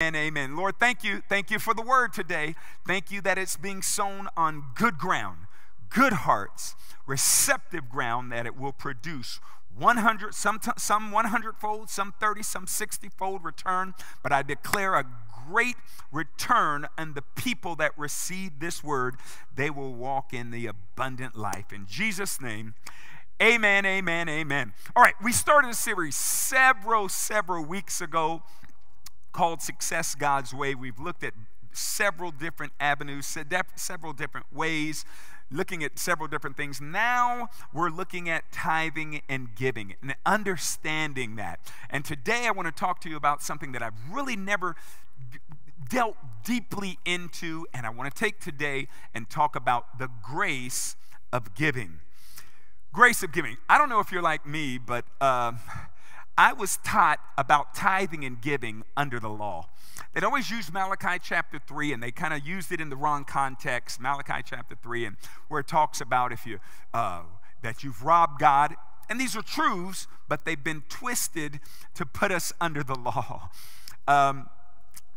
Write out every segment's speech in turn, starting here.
And amen. Lord, thank you. Thank you for the word today. Thank you that it's being sown on good ground, good hearts, receptive ground that it will produce 100, some, some 100 fold, some 30, some 60 fold return. But I declare a great return and the people that receive this word. They will walk in the abundant life. In Jesus' name, amen, amen, amen. All right, we started a series several, several weeks ago called Success God's Way. We've looked at several different avenues, several different ways, looking at several different things. Now we're looking at tithing and giving and understanding that. And today I want to talk to you about something that I've really never dealt deeply into, and I want to take today and talk about the grace of giving. Grace of giving. I don't know if you're like me, but. Uh, I was taught about tithing and giving under the law. They'd always use Malachi chapter 3, and they kind of used it in the wrong context. Malachi chapter 3, and where it talks about if you uh, that you've robbed God. And these are truths, but they've been twisted to put us under the law. Um,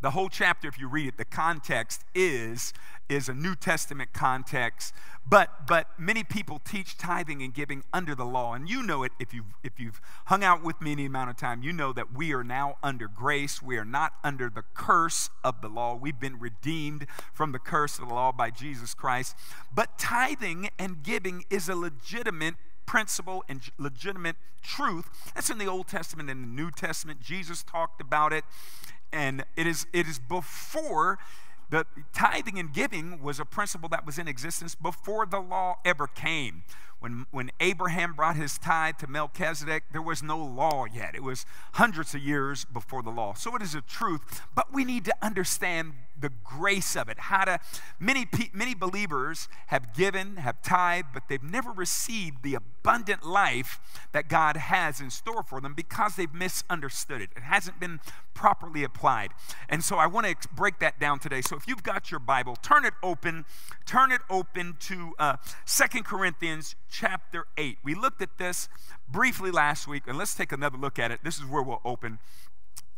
the whole chapter, if you read it, the context is is a New Testament context. But but many people teach tithing and giving under the law, and you know it if you if you've hung out with me any amount of time. You know that we are now under grace. We are not under the curse of the law. We've been redeemed from the curse of the law by Jesus Christ. But tithing and giving is a legitimate principle and legitimate truth. That's in the Old Testament and the New Testament. Jesus talked about it and it is, it is before the tithing and giving was a principle that was in existence before the law ever came. When, when Abraham brought his tithe to Melchizedek, there was no law yet. It was hundreds of years before the law. So it is a truth, but we need to understand the grace of it. How to many many believers have given, have tithed, but they've never received the abundant life that God has in store for them because they've misunderstood it. It hasn't been properly applied. And so I want to break that down today. So if you've got your Bible, turn it open, turn it open to uh, Second Corinthians chapter 8. We looked at this briefly last week, and let's take another look at it. This is where we'll open.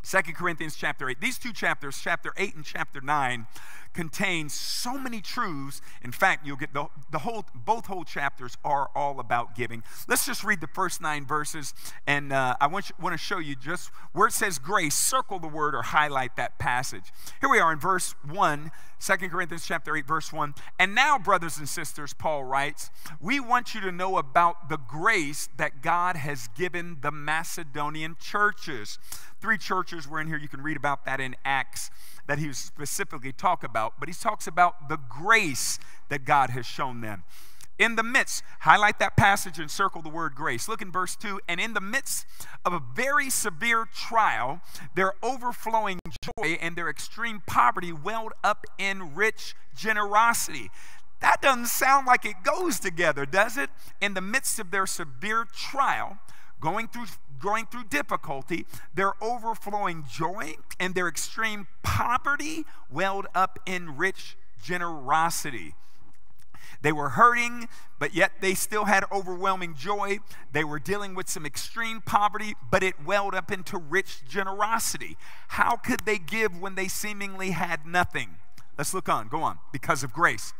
Second Corinthians chapter 8. These two chapters, chapter 8 and chapter 9, contain so many truths. In fact, you'll get the, the whole, both whole chapters are all about giving. Let's just read the first nine verses, and uh, I want, you, want to show you just where it says grace, circle the word or highlight that passage. Here we are in verse 1, 2 Corinthians chapter 8, verse 1. And now, brothers and sisters, Paul writes, we want you to know about the grace that God has given the Macedonian churches. Three churches were in here. You can read about that in Acts that he specifically talk about, but he talks about the grace that God has shown them. In the midst, highlight that passage and circle the word grace. Look in verse 2. And in the midst of a very severe trial, their overflowing joy and their extreme poverty welled up in rich generosity. That doesn't sound like it goes together, does it? In the midst of their severe trial, going through going through difficulty, their overflowing joy and their extreme poverty welled up in rich generosity. They were hurting, but yet they still had overwhelming joy. They were dealing with some extreme poverty, but it welled up into rich generosity. How could they give when they seemingly had nothing? Let's look on. Go on. Because of grace.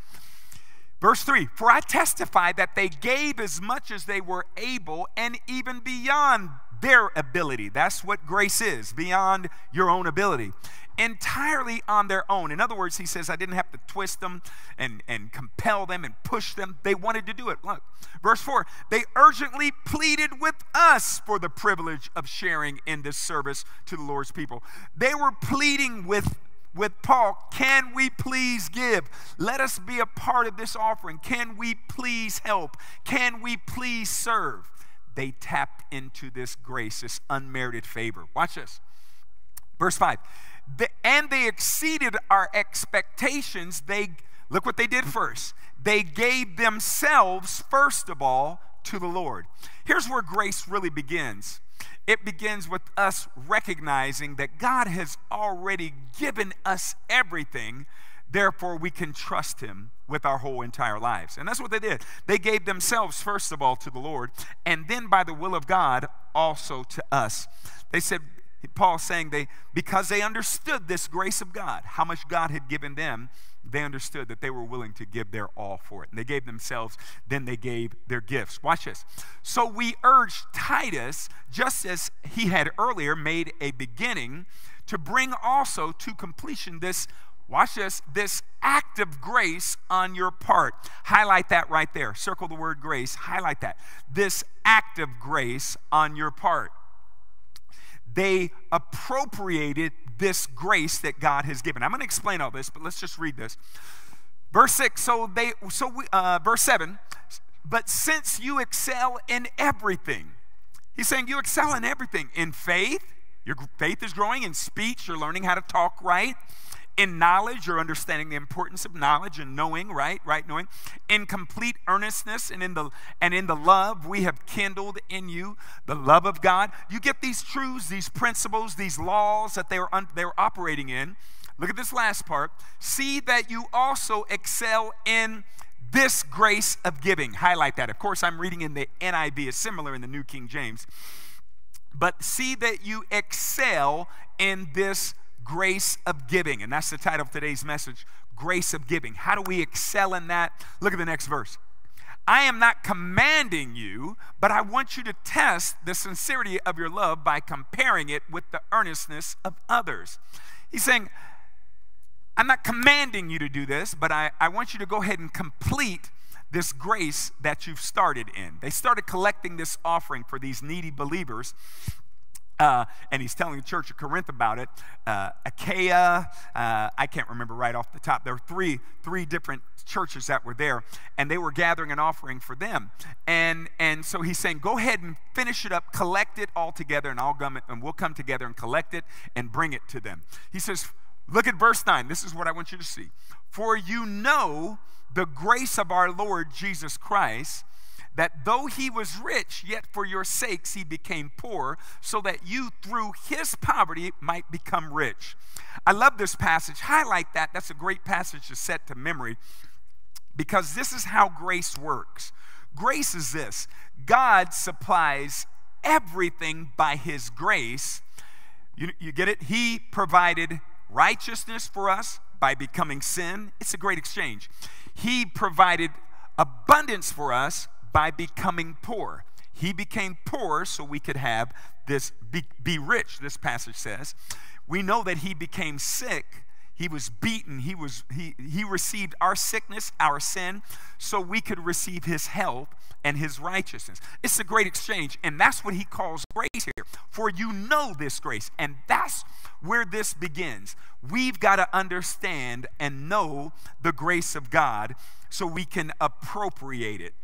Verse 3 For I testify that they gave as much as they were able and even beyond their ability. That's what grace is, beyond your own ability. Entirely on their own. In other words, he says, I didn't have to twist them and, and compel them and push them. They wanted to do it. Look, verse 4 they urgently pleaded with us for the privilege of sharing in this service to the Lord's people. They were pleading with with Paul, can we please give? Let us be a part of this offering. Can we please help? Can we please serve? they tapped into this grace, this unmerited favor. Watch this. Verse 5. The, and they exceeded our expectations. They look what they did first. They gave themselves first of all to the Lord. Here's where grace really begins. It begins with us recognizing that God has already given us everything Therefore, we can trust him with our whole entire lives. And that's what they did. They gave themselves, first of all, to the Lord, and then by the will of God, also to us. They said, Paul saying they, because they understood this grace of God, how much God had given them, they understood that they were willing to give their all for it. And they gave themselves, then they gave their gifts. Watch this. So we urge Titus, just as he had earlier made a beginning, to bring also to completion this watch this, this act of grace on your part. Highlight that right there. Circle the word grace, highlight that. This act of grace on your part. They appropriated this grace that God has given. I'm going to explain all this, but let's just read this. Verse 6, so they, so we, uh, verse 7, but since you excel in everything, he's saying you excel in everything. In faith, your faith is growing. In speech, you're learning how to talk right in knowledge or understanding the importance of knowledge and knowing right? Right knowing. In complete earnestness and in the and in the love we have kindled in you the love of god. You get these truths these principles these laws that they were they were operating in. Look at this last part. See that you also excel in this grace of giving. Highlight that. Of course i'm reading in the niv is similar in the new king james. But see that you excel in this grace of giving. And that's the title of today's message grace of giving. How do we excel in that? Look at the next verse. I am not commanding you, but I want you to test the sincerity of your love by comparing it with the earnestness of others. He's saying, I'm not commanding you to do this, but I, I want you to go ahead and complete this grace that you've started in. They started collecting this offering for these needy believers. Uh, and he's telling the church of Corinth about it. Uh, Achaia, uh, I can't remember right off the top. There were three, three different churches that were there, and they were gathering an offering for them. And, and so he's saying, go ahead and finish it up, collect it all together, and, I'll come, and we'll come together and collect it and bring it to them. He says, look at verse 9. This is what I want you to see. For you know the grace of our Lord Jesus Christ that though he was rich, yet for your sakes he became poor, so that you through his poverty might become rich. I love this passage. Highlight that. That's a great passage to set to memory because this is how grace works. Grace is this God supplies everything by his grace. You, you get it? He provided righteousness for us by becoming sin. It's a great exchange. He provided abundance for us by becoming poor. He became poor so we could have this, be, be rich, this passage says. We know that he became sick. He was beaten. He was he, he received our sickness our sin so we could receive his health and his righteousness. It's a great exchange and that's what he calls grace here. For you know this grace and that's where this begins. We've got to understand and know the grace of god so we can appropriate it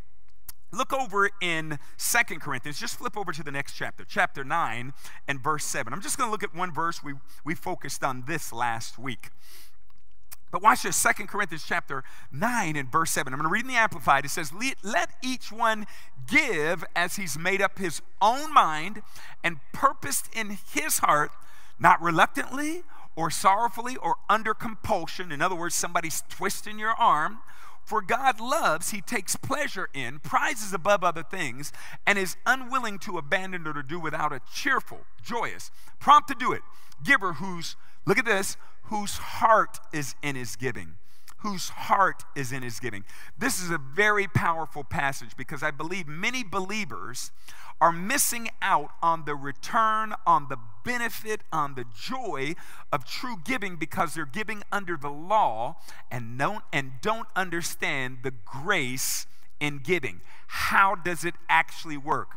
Look over in Second Corinthians, just flip over to the next chapter, chapter 9 and verse 7. I'm just going to look at one verse. We, we focused on this last week. But watch this, Second Corinthians chapter 9 and verse 7. I'm going to read in the Amplified. It says, Let each one give as he's made up his own mind and purposed in his heart, not reluctantly or sorrowfully or under compulsion. In other words, somebody's twisting your arm for God loves, he takes pleasure in, prizes above other things, and is unwilling to abandon or to do without a cheerful, joyous, prompt to do it giver whose, look at this, whose heart is in his giving whose heart is in his giving. This is a very powerful passage because I believe many believers are missing out on the return, on the benefit, on the joy of true giving because they're giving under the law and don't, and don't understand the grace in giving. How does it actually work?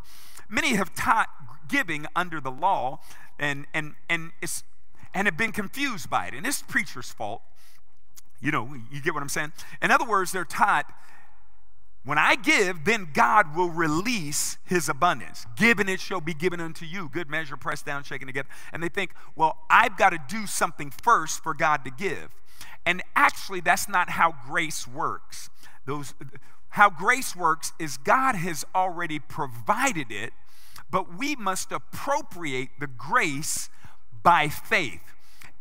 Many have taught giving under the law and, and, and, and have been confused by it. And it's preacher's fault you know, you get what I'm saying? In other words, they're taught when I give, then God will release his abundance. Given it shall be given unto you. Good measure, pressed down, shaken together. And they think, well, I've got to do something first for God to give. And actually, that's not how grace works. Those, how grace works is God has already provided it, but we must appropriate the grace by faith.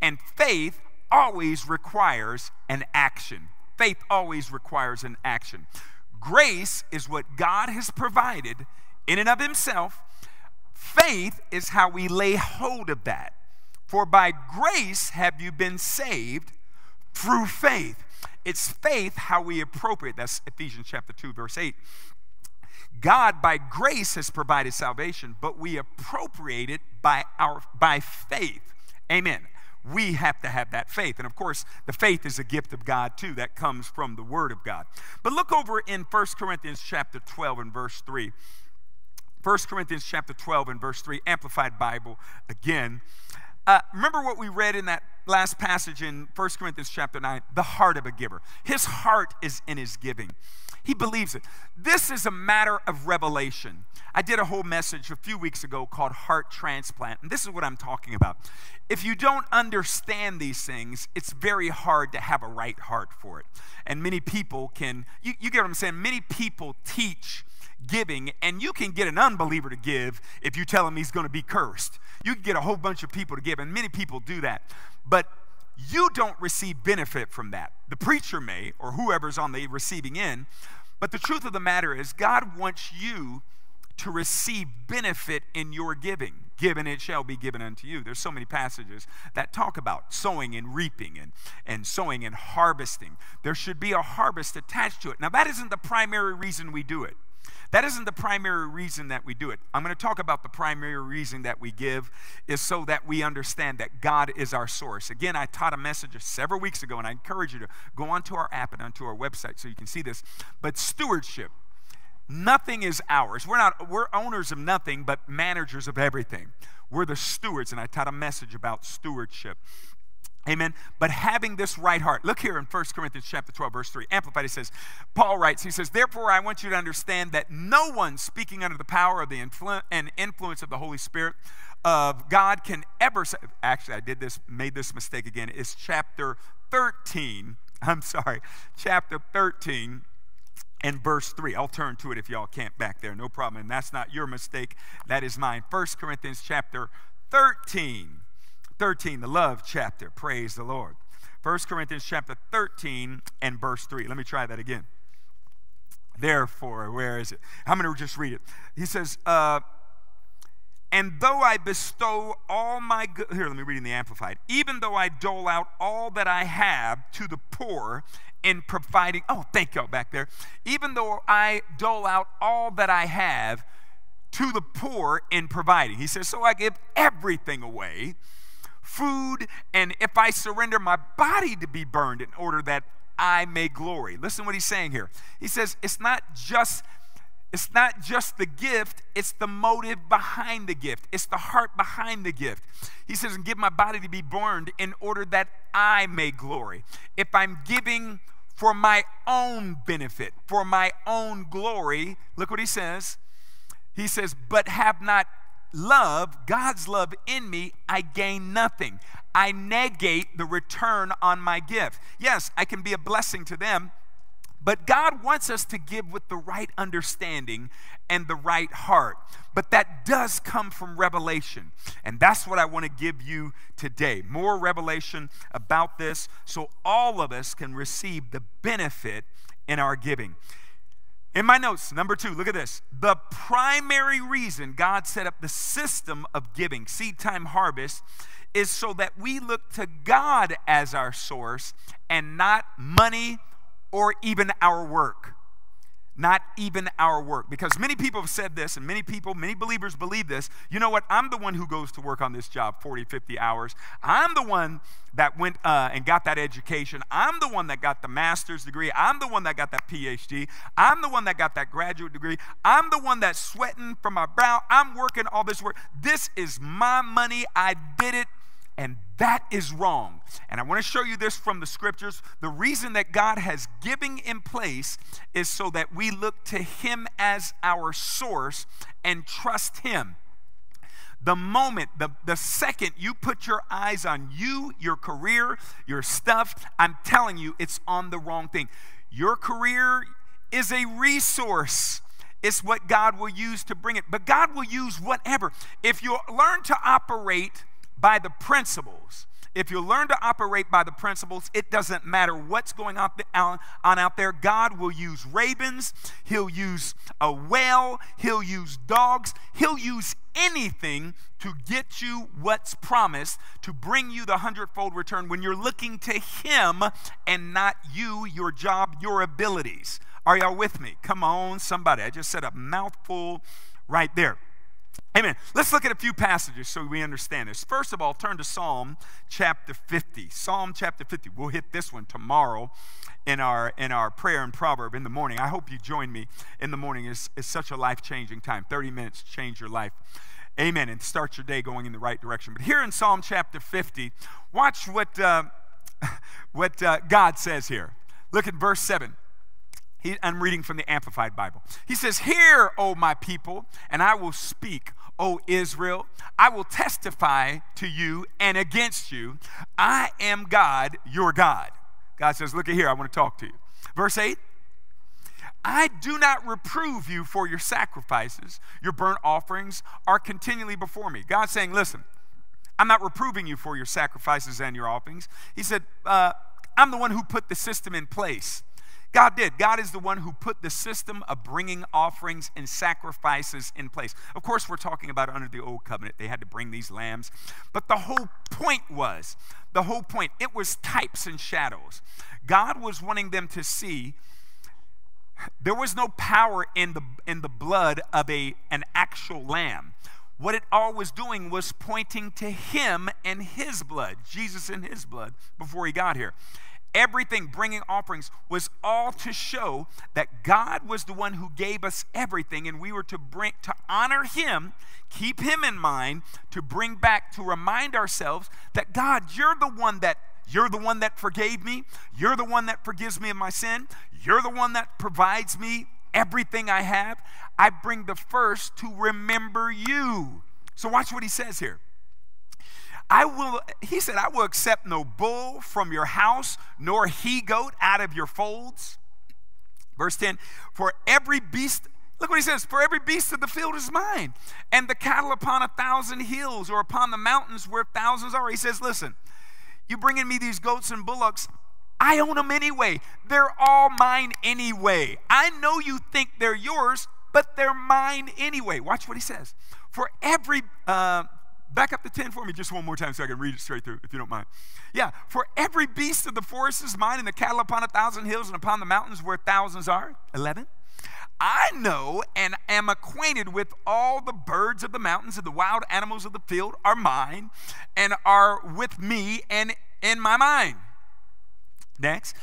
And faith always requires an action. Faith always requires an action. Grace is what God has provided in and of Himself. Faith is how we lay hold of that. For by grace have you been saved through faith. It's faith how we appropriate. That's Ephesians chapter 2, verse 8. God by grace has provided salvation, but we appropriate it by our by faith. Amen. We have to have that faith. And of course, the faith is a gift of God too that comes from the word of God. But look over in 1 Corinthians chapter 12 and verse 3. 1 Corinthians chapter 12 and verse 3, Amplified Bible again. Uh, remember what we read in that last passage in 1 Corinthians chapter 9? The heart of a giver. His heart is in his giving. He believes it. This is a matter of revelation. I did a whole message a few weeks ago called Heart Transplant, and this is what I'm talking about. If you don't understand these things, it's very hard to have a right heart for it. And many people can, you, you get what I'm saying? Many people teach giving, and you can get an unbeliever to give if you tell him he's going to be cursed. You can get a whole bunch of people to give, and many people do that. But you don't receive benefit from that. The preacher may, or whoever's on the receiving end. But the truth of the matter is, God wants you to receive benefit in your giving. Given it shall be given unto you. There's so many passages that talk about sowing and reaping and, and sowing and harvesting. There should be a harvest attached to it. Now, that isn't the primary reason we do it. That isn't the primary reason that we do it. I'm going to talk about the primary reason that we give is so that we understand that God is our source. Again, I taught a message several weeks ago, and I encourage you to go onto our app and onto our website so you can see this. But stewardship, nothing is ours. We're not we're owners of nothing, but managers of everything. We're the stewards, and I taught a message about stewardship. Amen. But having this right heart. Look here in 1 Corinthians chapter 12, verse 3. Amplified, it says, Paul writes, he says, Therefore I want you to understand that no one speaking under the power of the influ- and influence of the Holy Spirit of God can ever say, actually, I did this, made this mistake again. It's chapter 13. I'm sorry, chapter 13 and verse 3. I'll turn to it if y'all can't back there, no problem. And that's not your mistake, that is mine. 1 Corinthians chapter 13 13, the love chapter. Praise the Lord. 1 Corinthians chapter 13 and verse 3. Let me try that again. Therefore, where is it? I'm going to just read it. He says, uh, and though I bestow all my good, here, let me read in the Amplified. Even though I dole out all that I have to the poor in providing, oh, thank y'all back there. Even though I dole out all that I have to the poor in providing. He says, so I give everything away food, and if I surrender my body to be burned in order that I may glory. Listen what he's saying here. He says it's not just it's not just the gift, it's the motive behind the gift. It's the heart behind the gift. He says, and give my body to be burned in order that I may glory. If I'm giving for my own benefit, for my own glory, look what he says. He says, but have not love, God's love in me, I gain nothing. I negate the return on my gift. Yes, I can be a blessing to them, but God wants us to give with the right understanding and the right heart. But that does come from revelation. And that's what I want to give you today. More revelation about this so all of us can receive the benefit in our giving. In my notes, number two, look at this. The primary reason God set up the system of giving, seed time harvest, is so that we look to God as our source and not money or even our work not even our work. Because many people have said this, and many people, many believers believe this. You know what? I'm the one who goes to work on this job 40, 50 hours. I'm the one that went uh, and got that education. I'm the one that got the master's degree. I'm the one that got that PhD. I'm the one that got that graduate degree. I'm the one that's sweating from my brow. I'm working all this work. This is my money. I did it. And that is wrong. And I want to show you this from the scriptures. The reason that God has giving in place is so that we look to Him as our source and trust Him. The moment, the, the second you put your eyes on you, your career, your stuff, I'm telling you, it's on the wrong thing. Your career is a resource. It's what God will use to bring it. But God will use whatever. If you learn to operate by the principles If you learn to operate by the principles, it doesn't matter what's going on out there. God will use ravens, He'll use a whale, He'll use dogs, He'll use anything to get you what's promised, to bring you the hundredfold return when you're looking to Him and not you, your job, your abilities. Are y'all with me? Come on, somebody. I just said a mouthful right there. Amen. Let's look at a few passages so we understand this. First of all, turn to Psalm chapter 50. Psalm chapter 50. We'll hit this one tomorrow in our in our prayer and proverb in the morning. I hope you join me in the morning. It's, it's such a life-changing time. 30 minutes change your life. Amen. And start your day going in the right direction. But here in Psalm chapter 50, watch what uh, what uh, God says here. Look at verse 7. He, I'm reading from the Amplified Bible. He says, Hear, O my people, and I will speak, O Israel. I will testify to you and against you. I am God, your God. God says, Look at here, I want to talk to you. Verse 8 I do not reprove you for your sacrifices. Your burnt offerings are continually before me. God's saying, Listen, I'm not reproving you for your sacrifices and your offerings. He said, uh, I'm the one who put the system in place. God did. God is the one who put the system of bringing offerings and sacrifices in place. Of course, we're talking about under the old covenant. They had to bring these lambs. But the whole point was, the whole point, it was types and shadows. God was wanting them to see there was no power in the, in the blood of a, an actual lamb. What it all was doing was pointing to him and his blood, Jesus and his blood, before he got here everything, bringing offerings, was all to show that God was the one who gave us everything, and we were to bring to honor Him, keep Him in mind, to bring back, to remind ourselves that God, you're the one that you're the one that forgave me. You're the one that forgives me of my sin. You're the one that provides me everything I have. I bring the first to remember you. So watch what he says here. I will, he said, I will accept no bull from your house, nor he goat out of your folds. Verse 10, for every beast, look what he says, for every beast of the field is mine, and the cattle upon a thousand hills or upon the mountains where thousands are. He says, listen, you bringing me these goats and bullocks, I own them anyway. They're all mine anyway. I know you think they're yours, but they're mine anyway. Watch what he says. For every, uh, Back up to 10 for me just one more time so I can read it straight through, if you don't mind. Yeah, for every beast of the forest is mine, and the cattle upon a thousand hills and upon the mountains where thousands are. 11. I know and am acquainted with all the birds of the mountains and the wild animals of the field are mine and are with me and in my mind. Next,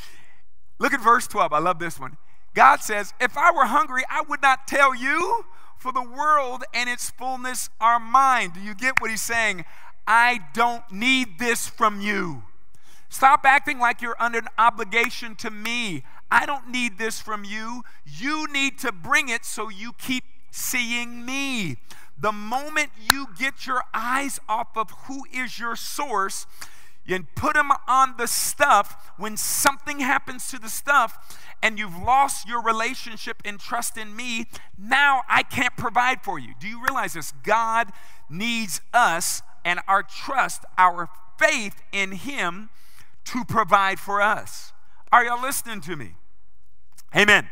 look at verse 12. I love this one. God says, If I were hungry, I would not tell you for the world and its fullness are mine. Do you get what he's saying? I don't need this from you. Stop acting like you're under an obligation to me. I don't need this from you. You need to bring it so you keep seeing me. The moment you get your eyes off of who is your source, and put them on the stuff, when something happens to the stuff and you've lost your relationship and trust in me, now I can't provide for you. Do you realize this? God needs us and our trust, our faith in Him to provide for us. Are y'all listening to me? Amen.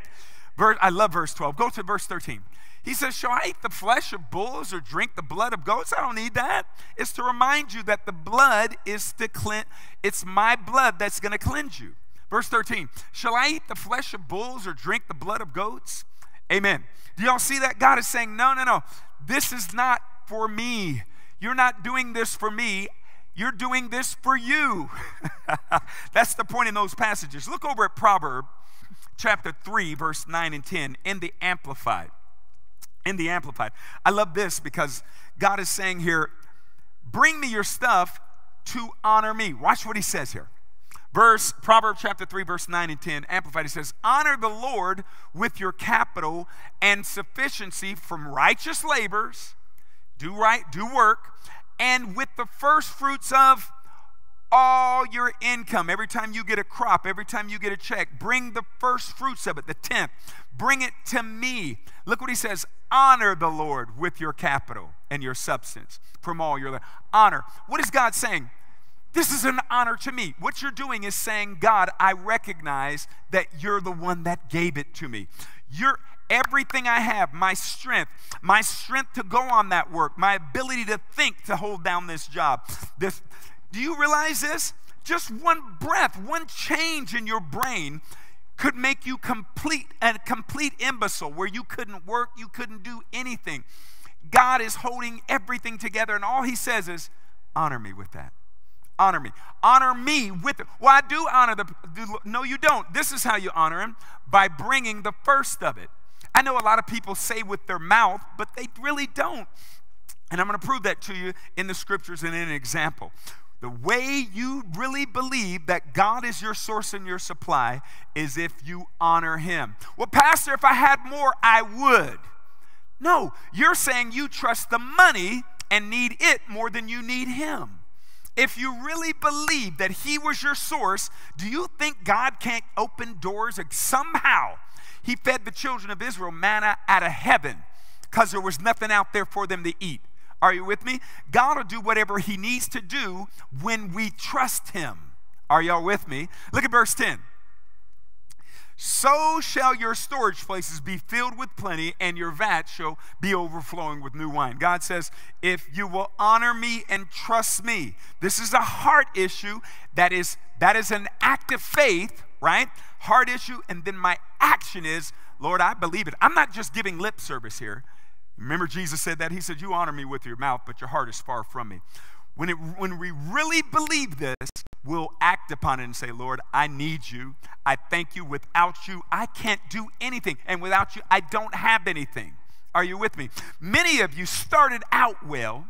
I love verse 12. Go to verse 13. He says, Shall I eat the flesh of bulls or drink the blood of goats? I don't need that. It's to remind you that the blood is to cleanse, it's my blood that's going to cleanse you. Verse 13, Shall I eat the flesh of bulls or drink the blood of goats? Amen. Do y'all see that? God is saying, No, no, no. This is not for me. You're not doing this for me. You're doing this for you. That's the point in those passages. Look over at Proverb chapter 3, verse 9 and 10 in the Amplified in the Amplified. I love this because God is saying here, bring me your stuff to honor me. Watch what he says here. Verse, Proverbs chapter 3, verse 9 and 10, Amplified, he says, Honor the Lord with your capital and sufficiency from righteous labors, do right, do work, and with the first fruits of all your income. Every time you get a crop, every time you get a check, bring the first fruits of it, the tenth. Bring it to me. Look what he says honor the Lord with your capital and your substance from all your honor. What is God saying? This is an honor to me. What you're doing is saying, God, I recognize that you're the one that gave it to me. You're everything I have, my strength, my strength to go on that work, my ability to think to hold down this job. This, do you realize this? Just one breath, one change in your brain could make you complete a complete imbecile where you couldn't work, you couldn't do anything. God is holding everything together, and all He says is, honor me with that. Honor me. Honor me with it. Well, I do honor the. No, you don't. This is how you honor Him by bringing the first of it. I know a lot of people say with their mouth, but they really don't. And I'm going to prove that to you in the scriptures and in an example. The way you really believe that God is your source and your supply is if you honor Him. Well, Pastor, if I had more, I would. No, you're saying you trust the money and need it more than you need Him. If you really believe that He was your source, do you think God can't open doors somehow? He fed the children of Israel manna out of heaven because there was nothing out there for them to eat. Are you with me? God will do whatever He needs to do when we trust Him. Are y'all with me? Look at verse 10. So shall your storage places be filled with plenty, and your vat shall be overflowing with new wine. God says, if you will honor me and trust me, this is a heart issue that is that is an act of faith, right? Heart issue, and then my action is, Lord, I believe it. I'm not just giving lip service here. Remember, Jesus said that? He said, You honor me with your mouth, but your heart is far from me. When, it, when we really believe this, we'll act upon it and say, Lord, I need you. I thank you. Without you, I can't do anything. And without you, I don't have anything. Are you with me? Many of you started out well,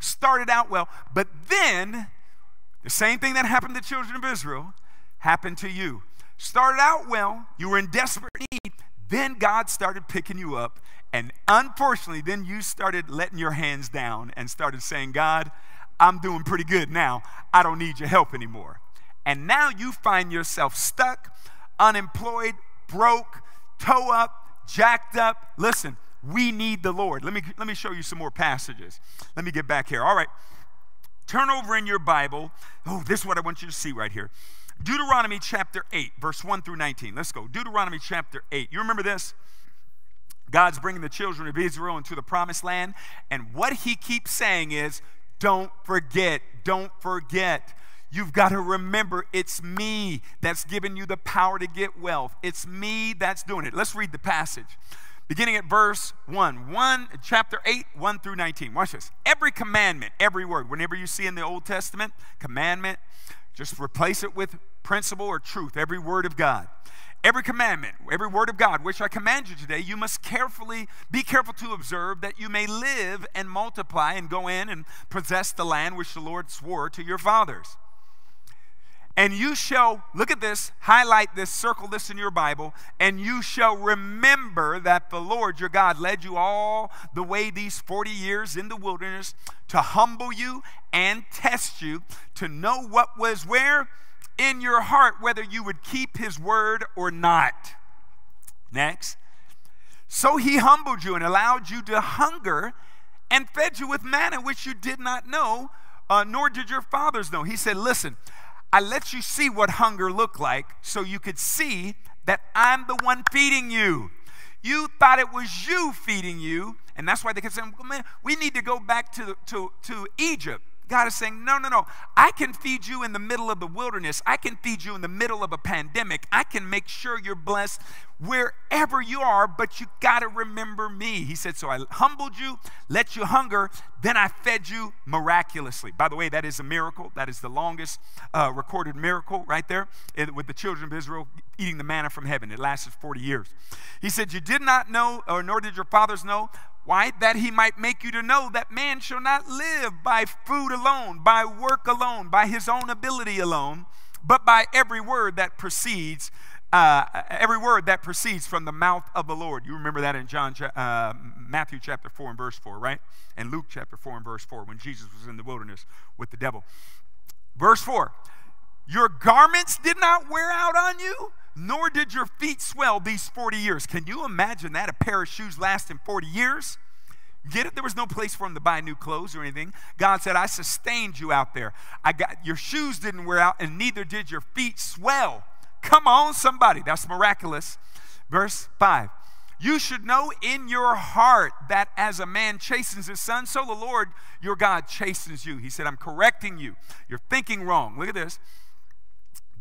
started out well, but then the same thing that happened to the children of Israel happened to you. Started out well, you were in desperate need, then God started picking you up and unfortunately, then you started letting your hands down and started saying, God, I'm doing pretty good now. I don't need your help anymore. And now you find yourself stuck, unemployed, broke, toe up, jacked up. Listen, we need the Lord. Let me, let me show you some more passages. Let me get back here. All right. Turn over in your Bible. Oh, this is what I want you to see right here. Deuteronomy chapter 8, verse 1 through 19. Let's go. Deuteronomy chapter 8. You remember this? God's bringing the children of Israel into the promised land. And what he keeps saying is, don't forget, don't forget. You've got to remember it's me that's giving you the power to get wealth. It's me that's doing it. Let's read the passage. Beginning at verse 1, 1 chapter 8, 1 through 19. Watch this. Every commandment, every word, whenever you see in the Old Testament, commandment, just replace it with principle or truth, every word of God. Every commandment, every word of God, which I command you today, you must carefully be careful to observe that you may live and multiply and go in and possess the land which the Lord swore to your fathers. And you shall, look at this, highlight this, circle this in your Bible, and you shall remember that the Lord your God led you all the way these 40 years in the wilderness to humble you and test you, to know what was where in your heart whether you would keep his word or not. Next. So he humbled you and allowed you to hunger and fed you with manna which you did not know, uh, nor did your fathers know. He said, Listen, I let you see what hunger looked like so you could see that I'm the one feeding you. You thought it was you feeding you, and that's why they kept saying, well, man, we need to go back to, to, to Egypt. God is saying, no, no, no. I can feed you in the middle of the wilderness. I can feed you in the middle of a pandemic. I can make sure you're blessed wherever you are, but you got to remember me. He said, so I humbled you, let you hunger, then I fed you miraculously. By the way, that is a miracle. That is the longest uh, recorded miracle right there with the children of Israel eating the manna from heaven. It lasted 40 years. He said, You did not know, or nor did your fathers know, why? That he might make you to know that man shall not live by food alone, by work alone, by his own ability alone, but by every word that proceeds, uh, every word that proceeds from the mouth of the Lord. You remember that in John, uh, Matthew chapter 4 and verse 4, right? And Luke chapter 4 and verse 4, when Jesus was in the wilderness with the devil. Verse 4 Your garments did not wear out on you, nor did your feet swell these 40 years. Can you imagine that? A pair of shoes lasting 40 years? Get it? There was no place for him to buy new clothes or anything. God said, I sustained you out there. I got your shoes didn't wear out, and neither did your feet swell. Come on, somebody. That's miraculous. Verse 5. You should know in your heart that as a man chastens his son, so the Lord your God chastens you. He said, I'm correcting you. You're thinking wrong. Look at this.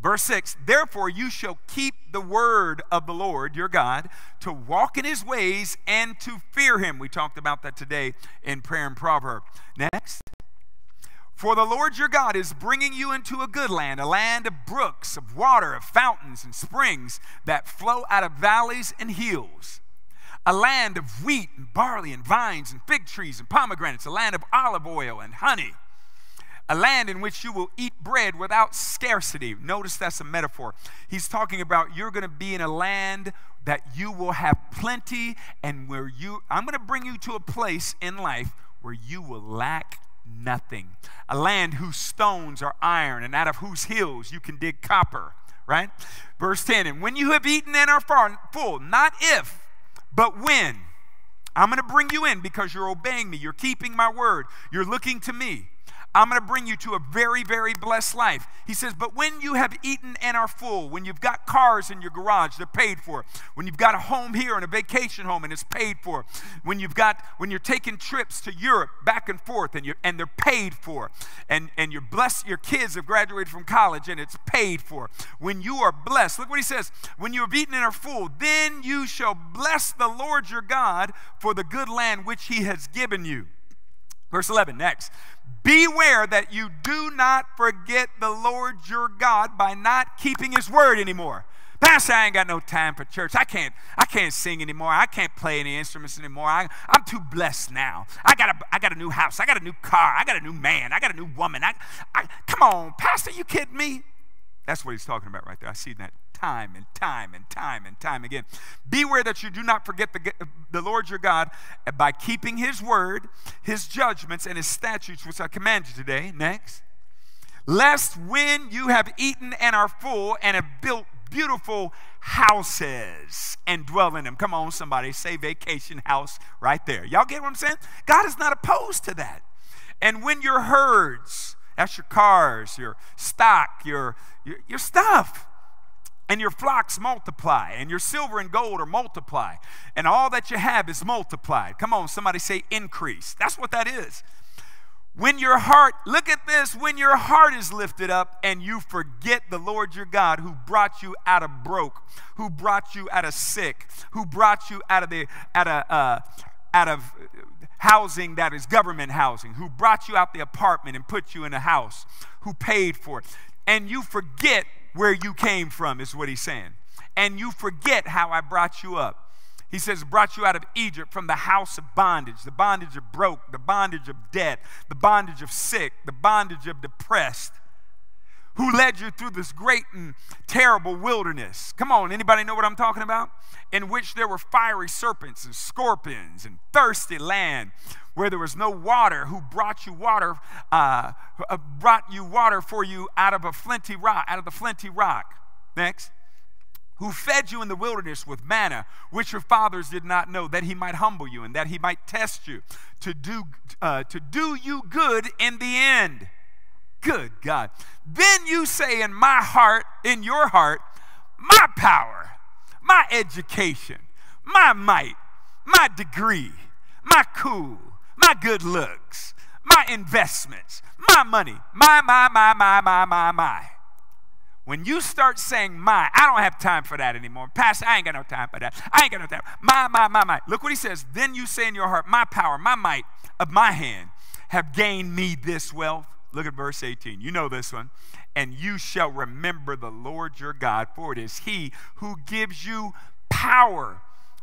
Verse 6 Therefore, you shall keep the word of the Lord your God to walk in his ways and to fear him. We talked about that today in prayer and proverb. Next. For the Lord your God is bringing you into a good land, a land of brooks, of water, of fountains and springs that flow out of valleys and hills. A land of wheat and barley and vines and fig trees and pomegranates, a land of olive oil and honey a land in which you will eat bread without scarcity. Notice that's a metaphor. He's talking about you're going to be in a land that you will have plenty and where you, I'm going to bring you to a place in life where you will lack nothing. A land whose stones are iron and out of whose hills you can dig copper, right? Verse 10 And when you have eaten and are full, not if, but when, I'm going to bring you in because you're obeying me, you're keeping my word, you're looking to me. I'm going to bring you to a very, very blessed life. He says, But when you have eaten and are full, when you've got cars in your garage, they're paid for. When you've got a home here and a vacation home and it's paid for. When you've got, when you're taking trips to Europe back and forth and, you're, and they're paid for. And, and you're blessed, your kids have graduated from college and it's paid for. When you are blessed, look what he says, when you have eaten and are full, then you shall bless the Lord your God for the good land which he has given you. Verse 11, next. Beware that you do not forget the Lord your God by not keeping his word anymore. Pastor, I ain't got no time for church. I can't, I can't sing anymore. I can't play any instruments anymore. I, I'm too blessed now. I got, a, I got a new house. I got a new car. I got a new man. I got a new woman. I, I, come on, Pastor, you kidding me? That's what he's talking about right there. I see that time and time and time and time again. Beware that you do not forget the, the Lord your God by keeping his word, his judgments, and his statutes, which I command you today. Next. Lest when you have eaten and are full and have built beautiful houses and dwell in them. Come on, somebody, say vacation house right there. Y'all get what I'm saying? God is not opposed to that. And when your herds, that's your cars, your stock, your, your, your stuff, and your flocks multiply, and your silver and gold are multiply, and all that you have is multiplied. Come on, somebody say increase. That's what that is. When your heart, look at this, when your heart is lifted up and you forget the Lord your God who brought you out of broke, who brought you out of sick, who brought you out of the out of uh, out of housing that is government housing, who brought you out the apartment and put you in a house, who paid for it. And you forget where you came from, is what he's saying. And you forget how I brought you up. He says, brought you out of Egypt from the house of bondage, the bondage of broke, the bondage of debt, the bondage of sick, the bondage of depressed. Who led you through this great and terrible wilderness? Come on, anybody know what I'm talking about? In which there were fiery serpents and scorpions and thirsty land where there was no water, who brought you water, uh, uh, brought you water for you out of a flinty rock, out of the flinty rock. Next. Who fed you in the wilderness with manna, which your fathers did not know, that he might humble you and that he might test you, to do, uh, to do you good in the end. Good God. Then you say in my heart, in your heart, my power, my education, my might, my degree, my cool, my good looks, my investments, my money, my, my, my, my, my, my, my. When you start saying my, I don't have time for that anymore. Pastor, I ain't got no time for that. I ain't got no time. My, my, my, my. Look what he says. Then you say in your heart, my power, my might of my hand have gained me this wealth. Look at verse 18. You know this one. And you shall remember the Lord your God, for it is he who gives you power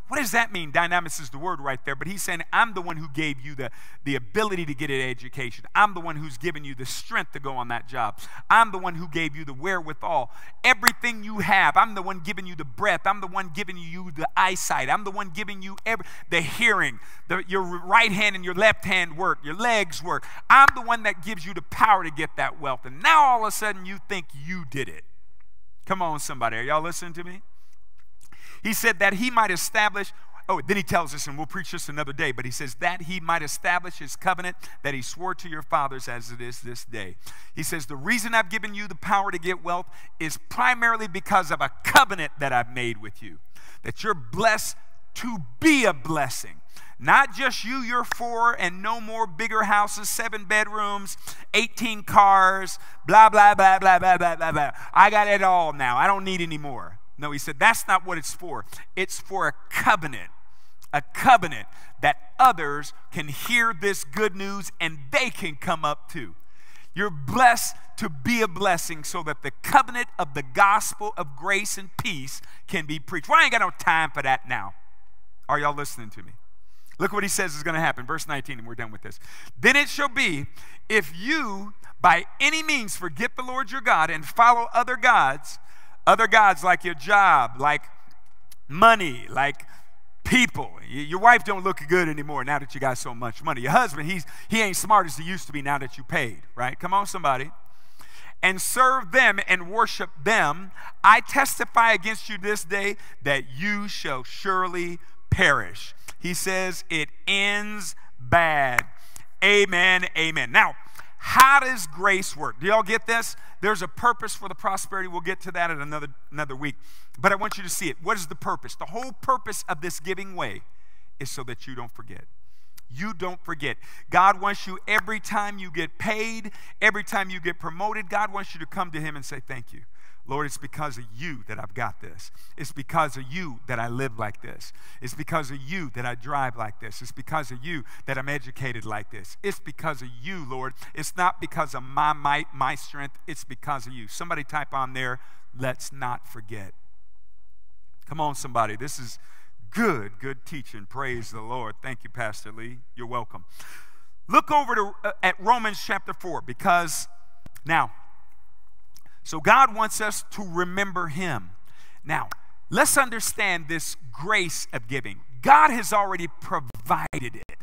what does that mean? Dynamis is the word right there, but he's saying, I'm the one who gave you the, the ability to get an education. I'm the one who's given you the strength to go on that job. I'm the one who gave you the wherewithal. Everything you have, I'm the one giving you the breath. I'm the one giving you the eyesight. I'm the one giving you every, the hearing. The, your right hand and your left hand work, your legs work. I'm the one that gives you the power to get that wealth. And now all of a sudden you think you did it. Come on, somebody. Are y'all listening to me? He said that he might establish oh, then he tells us, and we'll preach this another day, but he says, that he might establish his covenant that he swore to your fathers as it is this day. He says, the reason I've given you the power to get wealth is primarily because of a covenant that I've made with you, that you're blessed to be a blessing. Not just you, you're four, and no more bigger houses, seven bedrooms, 18 cars, blah, blah, blah, blah, blah, blah, blah, blah. I got it all now. I don't need any more. No, he said, that's not what it's for. It's for a covenant, a covenant that others can hear this good news and they can come up to. You're blessed to be a blessing so that the covenant of the gospel of grace and peace can be preached. Well, I ain't got no time for that now. Are y'all listening to me? Look what he says is going to happen. Verse 19, and we're done with this. Then it shall be if you by any means forget the Lord your God and follow other gods, other gods like your job, like money, like people. Your wife don't look good anymore now that you got so much money. Your husband, he's he ain't smart as he used to be now that you paid, right? Come on, somebody. And serve them and worship them. I testify against you this day that you shall surely perish. He says it ends bad. Amen. Amen. Now, how does grace work? Do y'all get this? There's a purpose for the prosperity. We'll get to that in another, another week. But I want you to see it. What is the purpose? The whole purpose of this giving way is so that you don't forget. You don't forget. God wants you every time you get paid, every time you get promoted, God wants you to come to Him and say, Thank you. Lord, it's because of you that I've got this. It's because of you that I live like this. It's because of you that I drive like this. It's because of you that I'm educated like this. It's because of you, Lord. It's not because of my might, my strength. It's because of you. Somebody type on there, let's not forget. Come on, somebody. This is good, good teaching. Praise the Lord. Thank you, Pastor Lee. You're welcome. Look over to, uh, at Romans chapter 4 because now, so God wants us to remember Him. Now, let's understand this grace of giving. God has already provided it,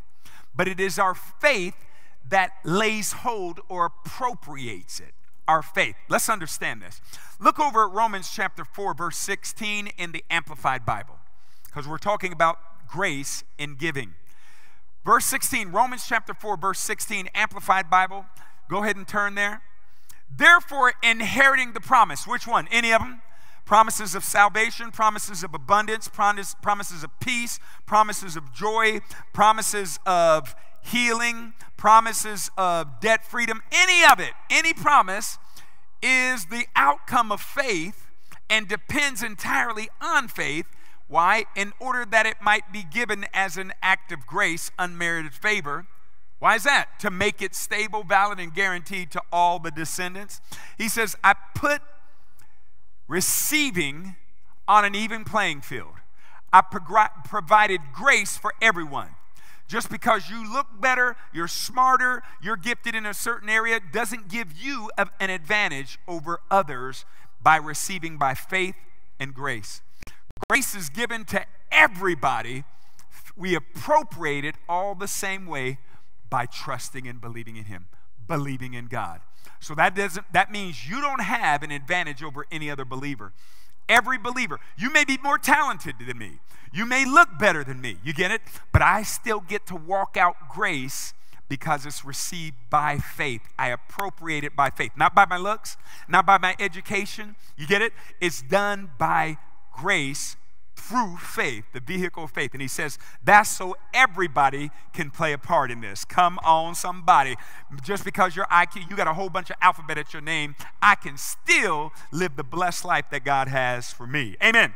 but it is our faith that lays hold or appropriates it. Our faith. Let's understand this. Look over at Romans chapter 4, verse 16 in the Amplified Bible, because we're talking about grace in giving. Verse 16, Romans chapter 4, verse 16, Amplified Bible. Go ahead and turn there. Therefore, inheriting the promise. Which one? Any of them? Promises of salvation, promises of abundance, promise, promises of peace, promises of joy, promises of healing, promises of debt freedom, any of it, any promise is the outcome of faith and depends entirely on faith. Why? In order that it might be given as an act of grace, unmerited favor why is that? To make it stable, valid, and guaranteed to all the descendants. He says, I put receiving on an even playing field. I provided grace for everyone. Just because you look better, you're smarter, you're gifted in a certain area, doesn't give you an advantage over others by receiving by faith and grace. Grace is given to everybody. We appropriate it all the same way by trusting and believing in Him, believing in God. So that doesn't that means you don't have an advantage over any other believer. Every believer, you may be more talented than me. You may look better than me. You get it? But I still get to walk out grace because it's received by faith. I appropriate it by faith, not by my looks, not by my education. You get it? It's done by grace through faith, the vehicle of faith. And he says that's so everybody can play a part in this. Come on, somebody. Just because you're IQ, you got a whole bunch of alphabet at your name, I can still live the blessed life that God has for me. Amen.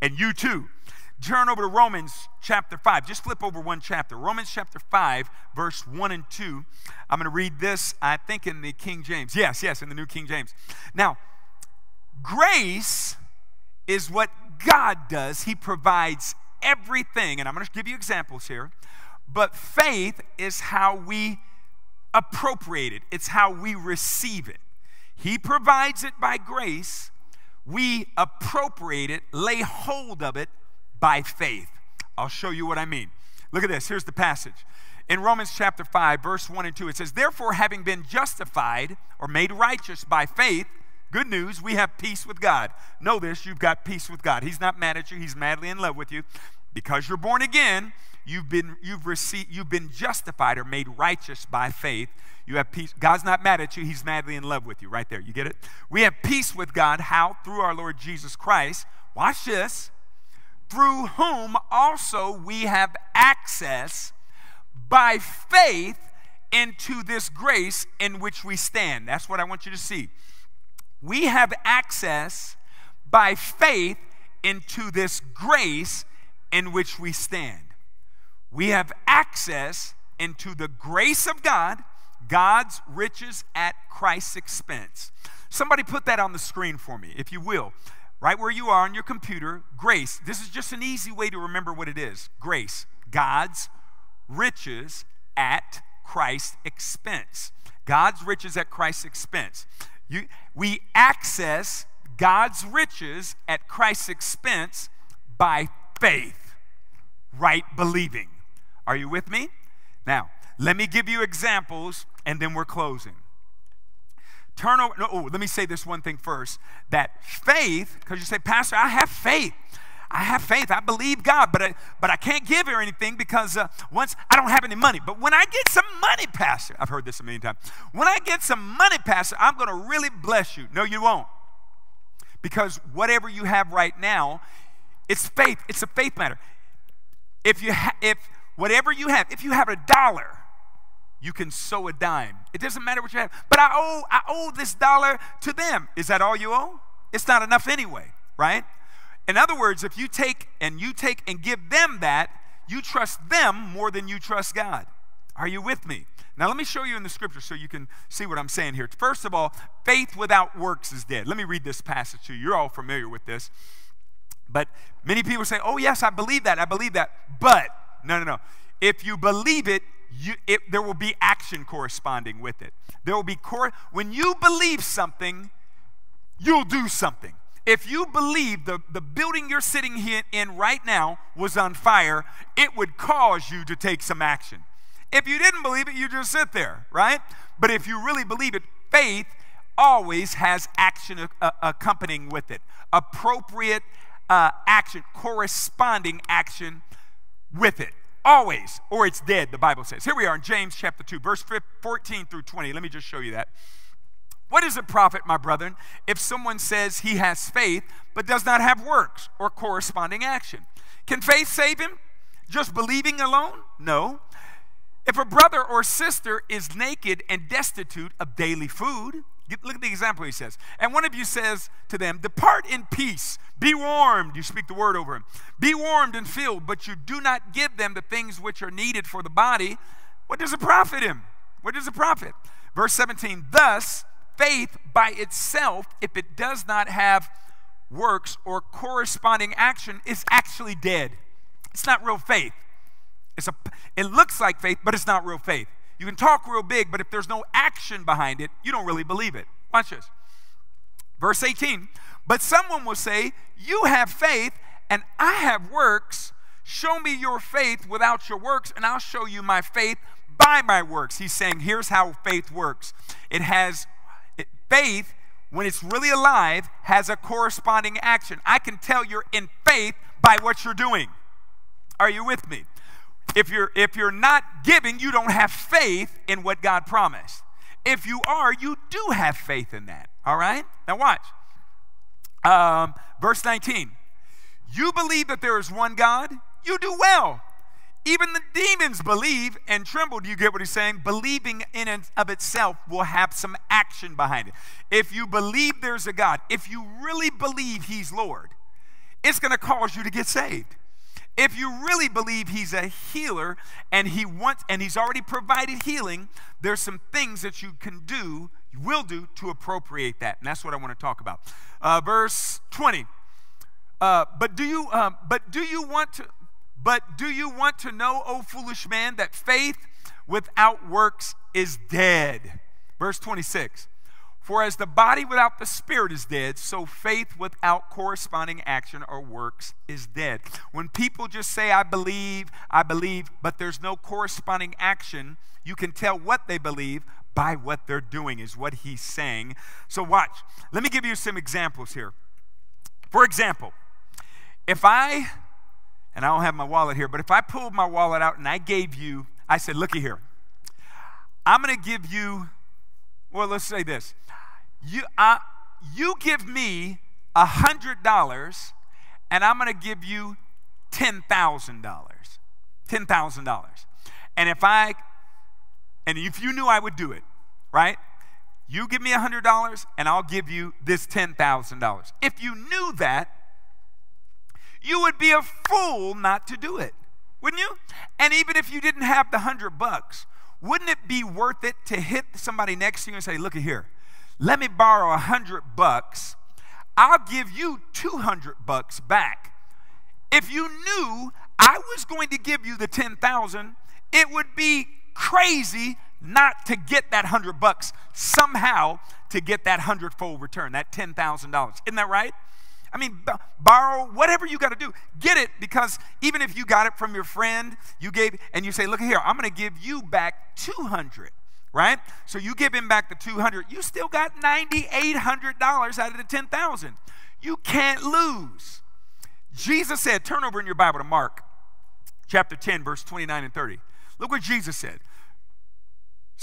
And you too. Turn over to Romans chapter 5. Just flip over one chapter. Romans chapter 5, verse 1 and 2. I'm going to read this, I think, in the King James. Yes, yes, in the New King James. Now, grace is what God does. He provides everything. And I'm going to give you examples here. But faith is how we appropriate it, it's how we receive it. He provides it by grace. We appropriate it, lay hold of it by faith. I'll show you what I mean. Look at this. Here's the passage. In Romans chapter 5, verse 1 and 2, it says, Therefore, having been justified or made righteous by faith, Good news, we have peace with God. Know this, you've got peace with God. He's not mad at you, He's madly in love with you. Because you're born again, you've been, you've received, you've been justified or made righteous by faith. You have peace. God's not mad at you, He's madly in love with you, right there. You get it? We have peace with God. How? Through our Lord Jesus Christ. Watch this. Through whom also we have access by faith into this grace in which we stand. That's what I want you to see. We have access by faith into this grace in which we stand. We have access into the grace of God, God's riches at Christ's expense. Somebody put that on the screen for me, if you will. Right where you are on your computer, grace. This is just an easy way to remember what it is. Grace, God's riches at Christ's expense. God's riches at Christ's expense. You, we access God's riches at Christ's expense by faith, right believing. Are you with me? Now, let me give you examples and then we're closing. Turn over, no, oh, let me say this one thing first that faith, because you say, Pastor, I have faith. I have faith. I believe God, but I, but I can't give her anything because uh, once I don't have any money. But when I get some money, Pastor, I've heard this a million times. When I get some money, Pastor, I'm going to really bless you. No, you won't. Because whatever you have right now, it's faith. It's a faith matter. If you ha- if whatever you have, if you have a dollar, you can sow a dime. It doesn't matter what you have. But I owe I owe this dollar to them. Is that all you owe? It's not enough anyway, right? In other words, if you take and you take and give them that, you trust them more than you trust God. Are you with me? Now, let me show you in the scripture so you can see what I'm saying here. First of all, faith without works is dead. Let me read this passage to you. You're all familiar with this. But many people say, oh, yes, I believe that. I believe that. But, no, no, no. If you believe it, you, it there will be action corresponding with it. There will be, cor- when you believe something, you'll do something. If you believe the, the building you're sitting here in right now was on fire, it would cause you to take some action. If you didn't believe it, you just sit there, right? But if you really believe it, faith always has action accompanying with it, appropriate uh, action, corresponding action with it. Always, or it's dead, the Bible says. Here we are in James chapter 2, verse 14 through 20. Let me just show you that. What does it profit, my brethren, if someone says he has faith but does not have works or corresponding action? Can faith save him? Just believing alone? No. If a brother or sister is naked and destitute of daily food, look at the example he says. And one of you says to them, Depart in peace, be warmed. You speak the word over him. Be warmed and filled, but you do not give them the things which are needed for the body. What does it profit him? What does it profit? Verse 17, thus, faith by itself, if it does not have works or corresponding action, is actually dead. It's not real faith. It's a, it looks like faith, but it's not real faith. You can talk real big, but if there's no action behind it, you don't really believe it. Watch this. Verse 18. But someone will say, You have faith, and I have works. Show me your faith without your works, and I'll show you my faith by my works. He's saying, Here's how faith works it has Faith, when it's really alive, has a corresponding action. I can tell you're in faith by what you're doing. Are you with me? If you're if you're not giving, you don't have faith in what God promised. If you are, you do have faith in that. All right? Now watch. Um, verse 19. You believe that there is one God, you do well. Even the demons believe and tremble. Do you get what he's saying? Believing in and of itself will have some action behind it. If you believe there's a God, if you really believe he's Lord, it's going to cause you to get saved. If you really believe he's a healer and he wants and he's already provided healing, there's some things that you can do, you will do to appropriate that. And that's what I want to talk about. Uh, verse 20. Uh, but do you uh, but do you want to but do you want to know, O foolish man, that faith without works is dead? Verse 26. For as the body without the spirit is dead, so faith without corresponding action or works is dead. When people just say, I believe, I believe, but there's no corresponding action, you can tell what they believe by what they're doing, is what he's saying. So, watch. Let me give you some examples here. For example, if I and I don't have my wallet here, but if I pulled my wallet out and I gave you, I said, looky here, I'm going to give you, well, let's say this. You, uh, you give me a $100 and I'm going to give you $10,000. $10,000. And if I, and if you knew I would do it, right? You give me a $100 and I'll give you this $10,000. If you knew that, you would be a fool not to do it, wouldn't you? And even if you didn't have the 100 bucks, wouldn't it be worth it to hit somebody next to you and say, "Look at here. Let me borrow a 100 bucks. I'll give you 200 bucks back." If you knew I was going to give you the 10,000, it would be crazy not to get that 100 bucks somehow to get that hundredfold return, that $10,000. Isn't that right? I mean, b- borrow whatever you got to do. Get it because even if you got it from your friend, you gave, and you say, look here, I'm going to give you back 200, right? So you give him back the 200, you still got $9,800 out of the 10,000. You can't lose. Jesus said, turn over in your Bible to Mark chapter 10, verse 29 and 30. Look what Jesus said.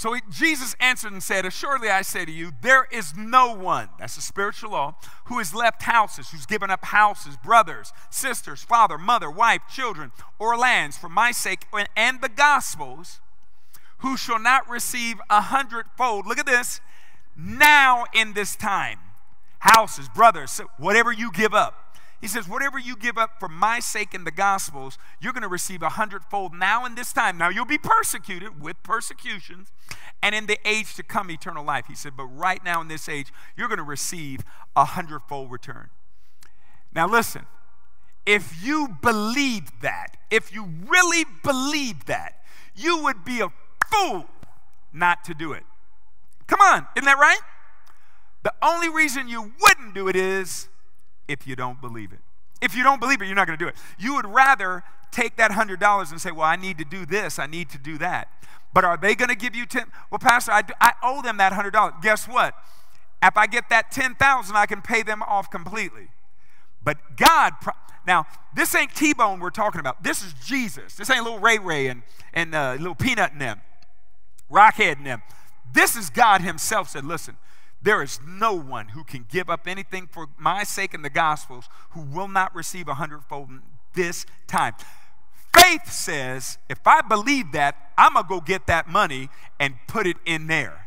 So Jesus answered and said, Assuredly I say to you, there is no one, that's a spiritual law, who has left houses, who's given up houses, brothers, sisters, father, mother, wife, children, or lands for my sake and the gospel's, who shall not receive a hundredfold. Look at this. Now in this time, houses, brothers, whatever you give up, he says, Whatever you give up for my sake in the Gospels, you're going to receive a hundredfold now in this time. Now you'll be persecuted with persecutions, and in the age to come, eternal life. He said, But right now in this age, you're going to receive a hundredfold return. Now listen, if you believed that, if you really believed that, you would be a fool not to do it. Come on, isn't that right? The only reason you wouldn't do it is if you don't believe it. If you don't believe it, you're not going to do it. You would rather take that $100 and say, Well, I need to do this, I need to do that. But are they going to give you 10? Well, Pastor, I, do, I owe them that $100. Guess what? If I get that 10,000, I can pay them off completely. But God, now, this ain't T Bone we're talking about. This is Jesus. This ain't little Ray Ray and, and uh, little Peanut and them, Rockhead and them. This is God Himself said, Listen, there is no one who can give up anything for my sake in the Gospels who will not receive a hundredfold this time. Faith says, if I believe that, I'm going to go get that money and put it in there.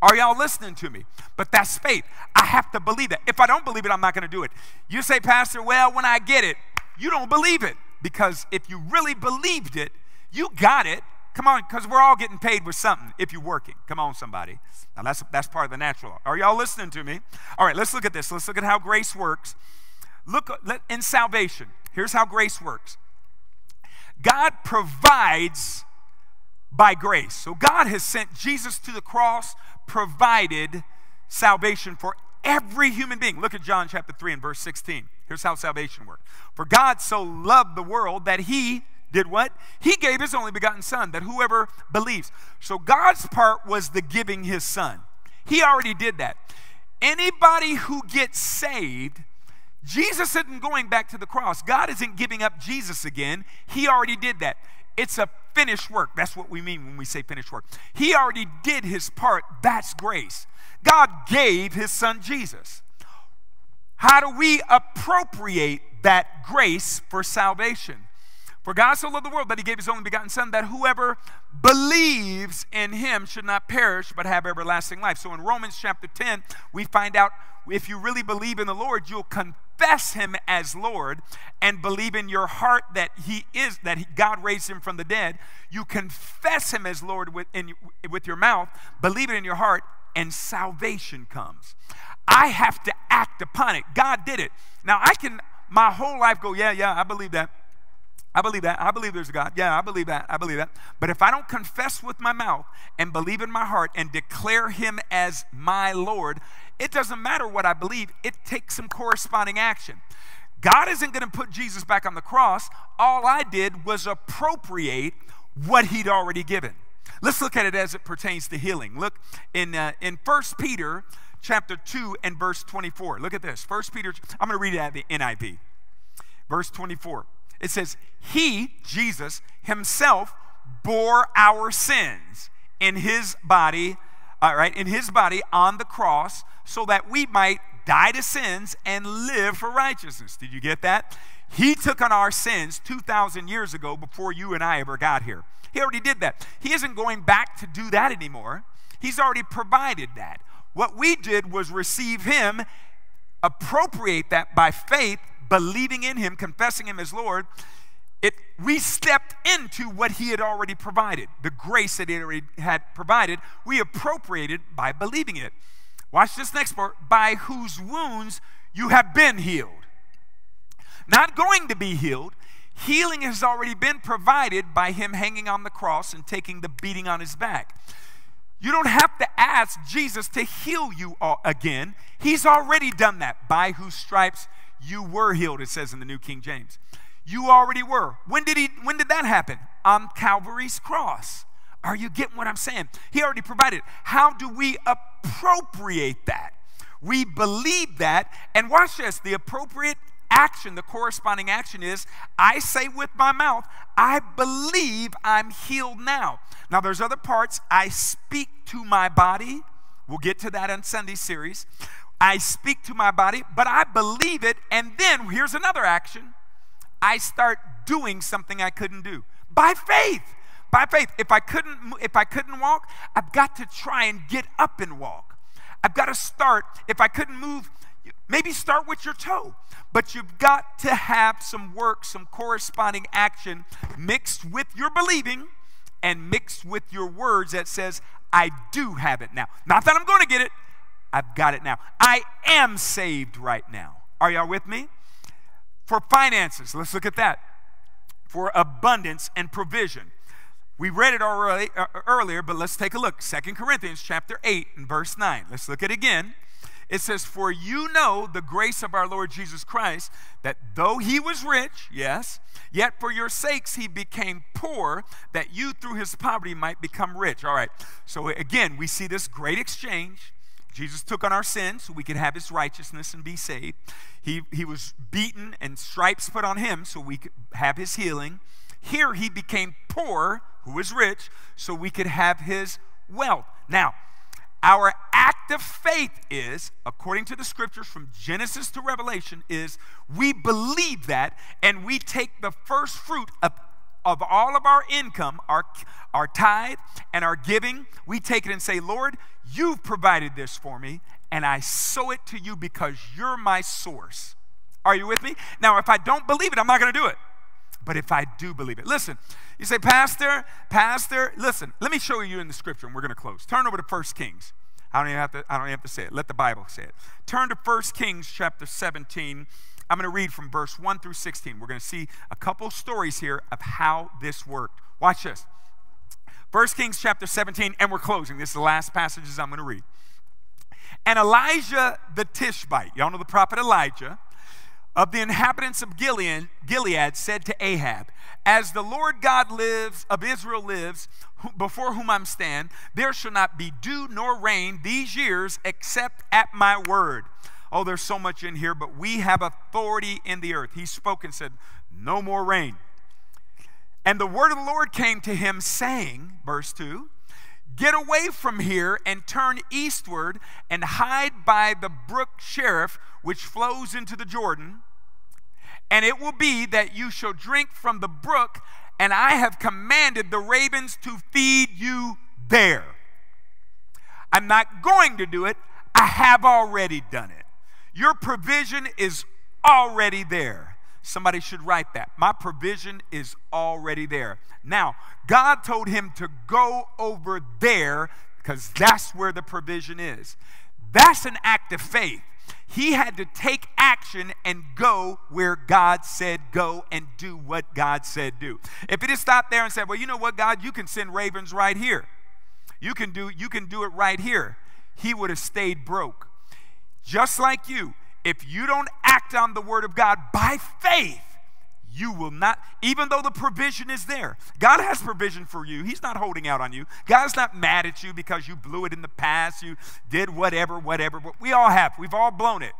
Are y'all listening to me? But that's faith. I have to believe that. If I don't believe it, I'm not going to do it. You say, Pastor, well, when I get it, you don't believe it. Because if you really believed it, you got it, Come on, because we're all getting paid with something if you're working. Come on, somebody. Now, that's, that's part of the natural. Are y'all listening to me? All right, let's look at this. Let's look at how grace works. Look in salvation. Here's how grace works God provides by grace. So, God has sent Jesus to the cross, provided salvation for every human being. Look at John chapter 3 and verse 16. Here's how salvation works. For God so loved the world that he did what? He gave his only begotten son that whoever believes. So God's part was the giving his son. He already did that. Anybody who gets saved, Jesus isn't going back to the cross. God isn't giving up Jesus again. He already did that. It's a finished work. That's what we mean when we say finished work. He already did his part. That's grace. God gave his son Jesus. How do we appropriate that grace for salvation? For God so loved the world that he gave his only begotten Son, that whoever believes in him should not perish but have everlasting life. So in Romans chapter 10, we find out if you really believe in the Lord, you'll confess him as Lord and believe in your heart that he is, that God raised him from the dead. You confess him as Lord with, in, with your mouth, believe it in your heart, and salvation comes. I have to act upon it. God did it. Now I can my whole life go, yeah, yeah, I believe that. I believe that. I believe there's a God. Yeah, I believe that. I believe that. But if I don't confess with my mouth and believe in my heart and declare him as my Lord, it doesn't matter what I believe, it takes some corresponding action. God isn't going to put Jesus back on the cross. All I did was appropriate what he'd already given. Let's look at it as it pertains to healing. Look in uh, in 1 Peter chapter 2 and verse 24. Look at this. 1 Peter I'm going to read it at the NIV. Verse 24. It says, He, Jesus, Himself bore our sins in His body, all right, in His body on the cross, so that we might die to sins and live for righteousness. Did you get that? He took on our sins 2,000 years ago before you and I ever got here. He already did that. He isn't going back to do that anymore. He's already provided that. What we did was receive Him, appropriate that by faith, believing in Him, confessing Him as Lord. It, we stepped into what He had already provided, the grace that He already had provided. We appropriated by believing it. Watch this next part by whose wounds you have been healed. Not going to be healed, healing has already been provided by Him hanging on the cross and taking the beating on His back. You don't have to ask Jesus to heal you again. He's already done that. By whose stripes you were healed, it says in the New King James. You already were. When did he when did that happen? On Calvary's cross. Are you getting what I'm saying? He already provided. How do we appropriate that? We believe that, and watch this the appropriate action, the corresponding action is I say with my mouth, I believe I'm healed now. Now, there's other parts. I speak to my body. We'll get to that in Sunday series. I speak to my body, but I believe it. And then here's another action I start doing something I couldn't do by faith. By faith. If I couldn't, if I couldn't walk, I've got to try and get up and walk. I've got to start. If I couldn't move, maybe start with your toe. But you've got to have some work, some corresponding action mixed with your believing and mixed with your words that says, I do have it now. Not that I'm going to get it, I've got it now. I am saved right now. Are y'all with me? For finances, let's look at that. For abundance and provision. We read it already, uh, earlier, but let's take a look. Second Corinthians chapter 8 and verse 9. Let's look at it again. It says, For you know the grace of our Lord Jesus Christ, that though he was rich, yes, yet for your sakes he became poor, that you through his poverty might become rich. All right, so again, we see this great exchange. Jesus took on our sins so we could have his righteousness and be saved. He, he was beaten and stripes put on him so we could have his healing. Here he became poor, who was rich, so we could have his wealth. Now, our act of faith is, according to the scriptures from Genesis to Revelation, is we believe that and we take the first fruit of, of all of our income, our, our tithe and our giving, we take it and say, Lord, you've provided this for me, and I sow it to you because you're my source. Are you with me? Now, if I don't believe it, I'm not going to do it. But if I do believe it, listen, you say, Pastor, Pastor, listen, let me show you in the scripture, and we're going to close. Turn over to 1 Kings. I don't even have to, I don't even have to say it. Let the Bible say it. Turn to 1 Kings chapter 17. I'm going to read from verse 1 through 16. We're going to see a couple stories here of how this worked. Watch this. 1 Kings chapter 17, and we're closing. This is the last passages I'm going to read. And Elijah the Tishbite, y'all know the prophet Elijah, of the inhabitants of Gilead, Gilead said to Ahab, As the Lord God lives, of Israel lives, before whom I'm stand, there shall not be dew nor rain these years except at my word. Oh, there's so much in here, but we have authority in the earth. He spoke and said, No more rain. And the word of the Lord came to him, saying, verse 2, Get away from here and turn eastward and hide by the brook Cherith, which flows into the Jordan and it will be that you shall drink from the brook, and I have commanded the ravens to feed you there. I'm not going to do it, I have already done it. Your provision is already there. Somebody should write that. My provision is already there. Now, God told him to go over there because that's where the provision is. That's an act of faith. He had to take action and go where God said go and do what God said do. If he had stopped there and said, "Well, you know what, God, you can send ravens right here. You can do you can do it right here." He would have stayed broke. Just like you, if you don't act on the word of God by faith, you will not, even though the provision is there. God has provision for you. He's not holding out on you. God's not mad at you because you blew it in the past, you did whatever, whatever. But we all have, we've all blown it.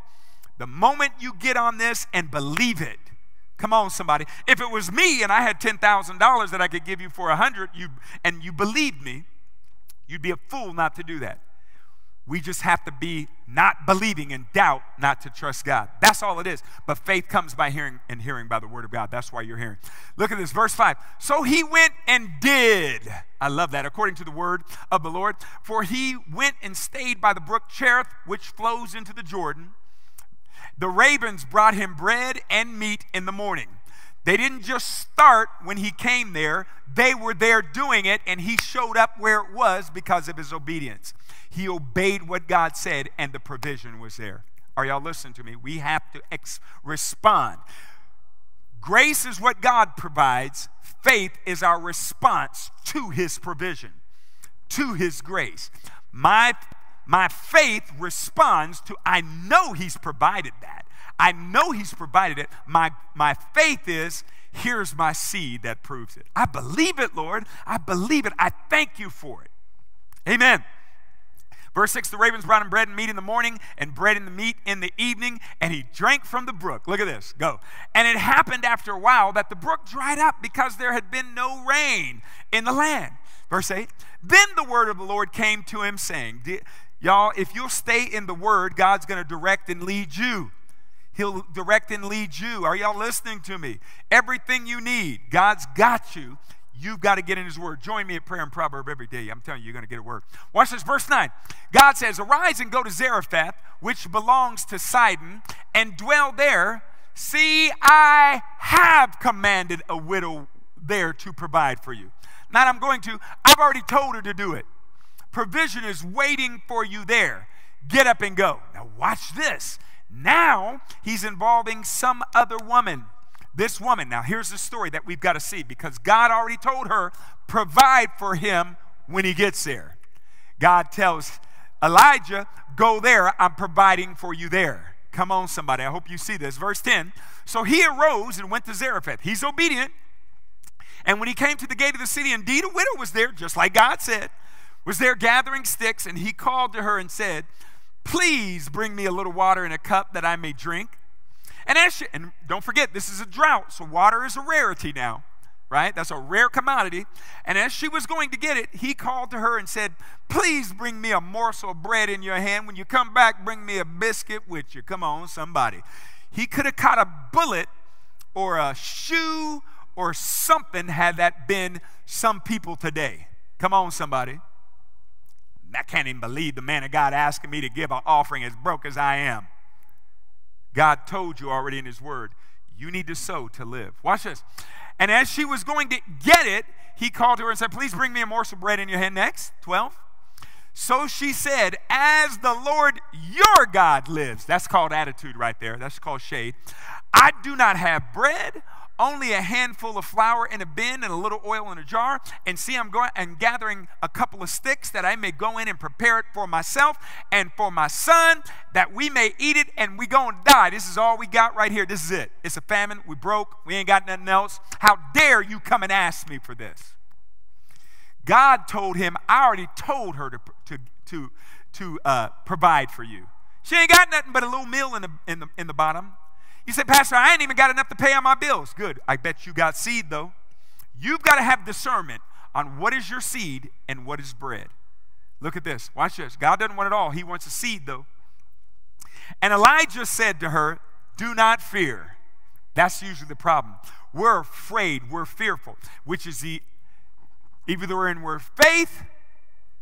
The moment you get on this and believe it, Come on, somebody. If it was me and I had $10,000 that I could give you for a 100 you, and you believed me, you'd be a fool not to do that. We just have to be not believing and doubt not to trust God. That's all it is. But faith comes by hearing and hearing by the word of God. That's why you're hearing. Look at this, verse 5. So he went and did. I love that. According to the word of the Lord. For he went and stayed by the brook Cherith, which flows into the Jordan. The ravens brought him bread and meat in the morning. They didn't just start when he came there, they were there doing it, and he showed up where it was because of his obedience. He obeyed what God said, and the provision was there. Are y'all listening to me? We have to respond. Grace is what God provides, faith is our response to his provision, to his grace. My, my faith responds to, I know he's provided that. I know he's provided it. My, my faith is, here's my seed that proves it. I believe it, Lord. I believe it. I thank you for it. Amen. Verse 6 The ravens brought him bread and meat in the morning, and bread and the meat in the evening, and he drank from the brook. Look at this. Go. And it happened after a while that the brook dried up because there had been no rain in the land. Verse 8 Then the word of the Lord came to him, saying, Y'all, if you'll stay in the word, God's going to direct and lead you. He'll direct and lead you. Are y'all listening to me? Everything you need, God's got you. You've got to get in His Word. Join me at prayer and proverb every day. I'm telling you, you're going to get a word. Watch this, verse 9. God says, Arise and go to Zarephath, which belongs to Sidon, and dwell there. See, I have commanded a widow there to provide for you. Not I'm going to, I've already told her to do it. Provision is waiting for you there. Get up and go. Now, watch this. Now, he's involving some other woman. This woman, now here's the story that we've got to see because God already told her, provide for him when he gets there. God tells Elijah, go there, I'm providing for you there. Come on, somebody, I hope you see this. Verse 10 So he arose and went to Zarephath. He's obedient. And when he came to the gate of the city, indeed a widow was there, just like God said, was there gathering sticks, and he called to her and said, Please bring me a little water in a cup that I may drink. And, as she, and don't forget, this is a drought, so water is a rarity now, right? That's a rare commodity. And as she was going to get it, he called to her and said, Please bring me a morsel of bread in your hand. When you come back, bring me a biscuit with you. Come on, somebody. He could have caught a bullet or a shoe or something had that been some people today. Come on, somebody. I can't even believe the man of God asking me to give an offering as broke as I am. God told you already in His Word, you need to sow to live. Watch this. And as she was going to get it, he called to her and said, Please bring me a morsel of bread in your hand next. 12. So she said, As the Lord your God lives, that's called attitude right there. That's called shade. I do not have bread only a handful of flour in a bin and a little oil in a jar. And see, I'm going and gathering a couple of sticks that I may go in and prepare it for myself and for my son, that we may eat it and we go and die. This is all we got right here. This is it. It's a famine. We broke. We ain't got nothing else. How dare you come and ask me for this? God told him, I already told her to, to, to, to uh, provide for you. She ain't got nothing but a little meal in the, in the, in the bottom. You say, Pastor, I ain't even got enough to pay on my bills. Good. I bet you got seed, though. You've got to have discernment on what is your seed and what is bread. Look at this. Watch this. God doesn't want it all. He wants a seed, though. And Elijah said to her, Do not fear. That's usually the problem. We're afraid, we're fearful, which is the either we're in we're faith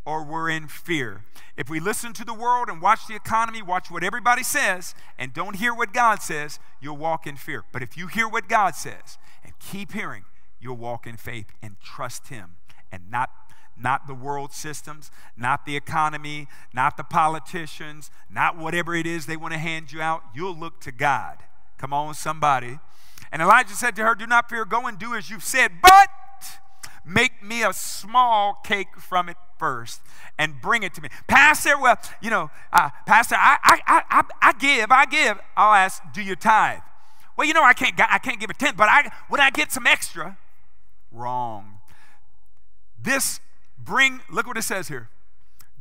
or we're in fear. If we listen to the world and watch the economy, watch what everybody says, and don't hear what God says, you'll walk in fear. But if you hear what God says and keep hearing, you'll walk in faith and trust Him and not not the world systems, not the economy, not the politicians, not whatever it is they want to hand you out. You'll look to God. Come on, somebody. And Elijah said to her, Do not fear, go and do as you've said, but make me a small cake from it first and bring it to me. Pastor, well, you know, uh, Pastor, I, I, I, I give, I give. I'll ask, do you tithe? Well, you know, I can't, I can't give a tenth, but I, when I get some extra, wrong. This bring, look what it says here.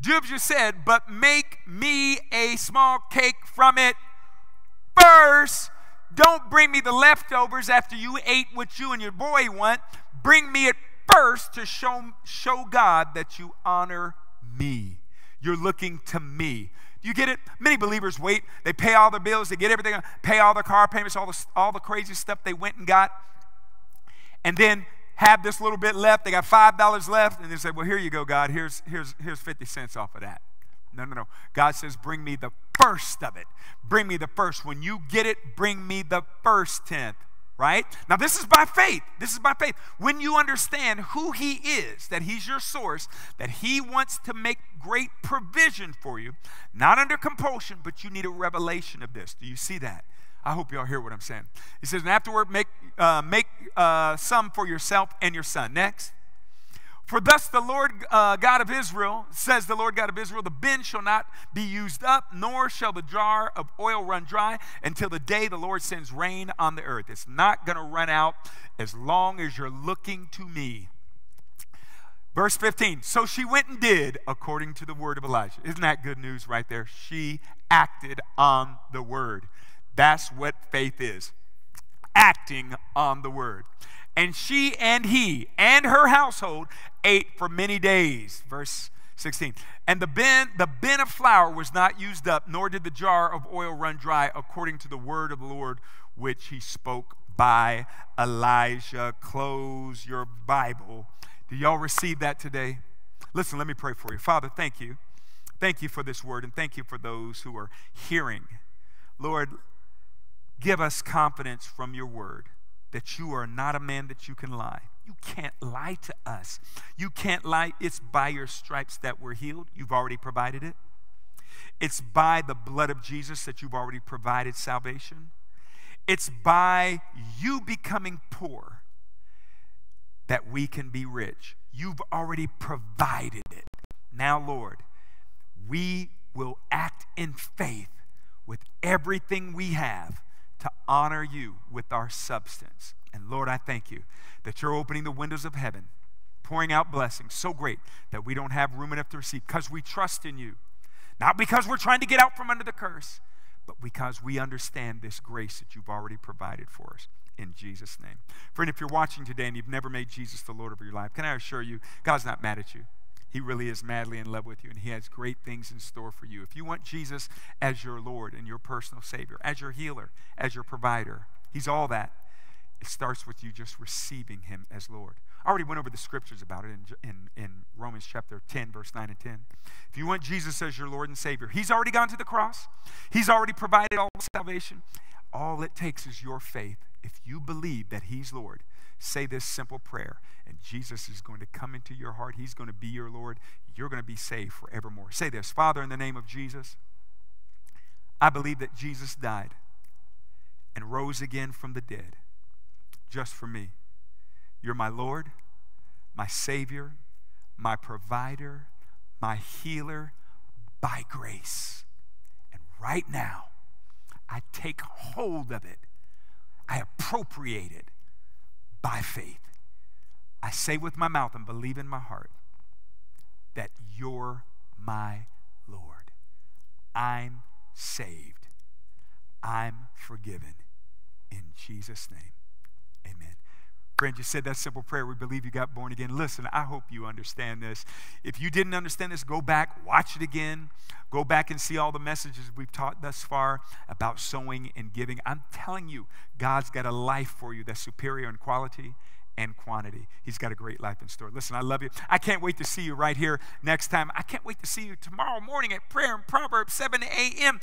You said, but make me a small cake from it first. Don't bring me the leftovers after you ate what you and your boy want. Bring me it first to show, show God that you honor me. You're looking to me. Do you get it? Many believers wait. They pay all their bills. They get everything, pay all their car payments, all the, all the crazy stuff they went and got. And then have this little bit left. They got $5 left. And they say, well, here you go, God. Here's, here's, here's 50 cents off of that. No, no, no. God says, bring me the first of it. Bring me the first. When you get it, bring me the first tenth right? Now, this is by faith. This is by faith. When you understand who He is, that He's your source, that He wants to make great provision for you, not under compulsion, but you need a revelation of this. Do you see that? I hope y'all hear what I'm saying. He says, and afterward, make, uh, make uh, some for yourself and your son. Next. For thus the Lord uh, God of Israel, says the Lord God of Israel, the bin shall not be used up, nor shall the jar of oil run dry until the day the Lord sends rain on the earth. It's not going to run out as long as you're looking to me. Verse 15, so she went and did according to the word of Elijah. Isn't that good news right there? She acted on the word. That's what faith is acting on the word. And she and he and her household ate for many days. Verse 16. And the bin, the bin of flour was not used up, nor did the jar of oil run dry, according to the word of the Lord, which he spoke by Elijah. Close your Bible. Do y'all receive that today? Listen, let me pray for you. Father, thank you. Thank you for this word, and thank you for those who are hearing. Lord, give us confidence from your word that you are not a man that you can lie. You can't lie to us. You can't lie. It's by your stripes that we're healed. You've already provided it. It's by the blood of Jesus that you've already provided salvation. It's by you becoming poor that we can be rich. You've already provided it. Now, Lord, we will act in faith with everything we have to honor you with our substance. And Lord, I thank you that you're opening the windows of heaven, pouring out blessings so great that we don't have room enough to receive because we trust in you. Not because we're trying to get out from under the curse, but because we understand this grace that you've already provided for us. In Jesus' name. Friend, if you're watching today and you've never made Jesus the Lord of your life, can I assure you, God's not mad at you. He really is madly in love with you, and He has great things in store for you. If you want Jesus as your Lord and your personal Savior, as your healer, as your provider, He's all that. It starts with you just receiving Him as Lord. I already went over the scriptures about it in, in, in Romans chapter 10, verse 9 and 10. If you want Jesus as your Lord and Savior, He's already gone to the cross, He's already provided all salvation. All it takes is your faith. If you believe that He's Lord, say this simple prayer, and Jesus is going to come into your heart. He's going to be your Lord. You're going to be saved forevermore. Say this Father, in the name of Jesus, I believe that Jesus died and rose again from the dead just for me. You're my Lord, my Savior, my provider, my healer by grace. And right now, I take hold of it, I appropriate it by faith. I say with my mouth and believe in my heart that you're my Lord. I'm saved. I'm forgiven. In Jesus' name, amen. Friend, you said that simple prayer. We believe you got born again. Listen, I hope you understand this. If you didn't understand this, go back, watch it again. Go back and see all the messages we've taught thus far about sowing and giving. I'm telling you, God's got a life for you that's superior in quality and quantity. He's got a great life in store. Listen, I love you. I can't wait to see you right here next time. I can't wait to see you tomorrow morning at prayer and Proverbs 7 a.m.